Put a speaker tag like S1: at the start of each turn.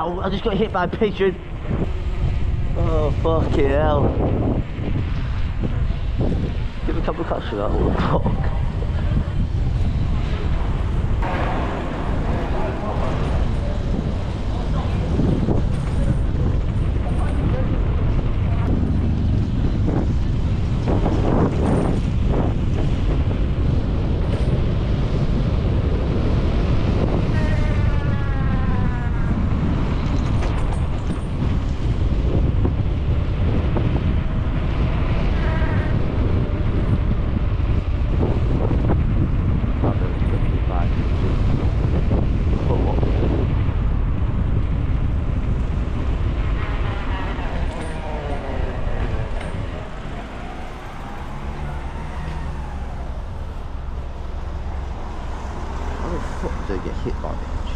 S1: I just got hit by a pigeon. Oh, fucking hell. Give a couple of cuts for that, the fuck? How the fuck did I get hit by it?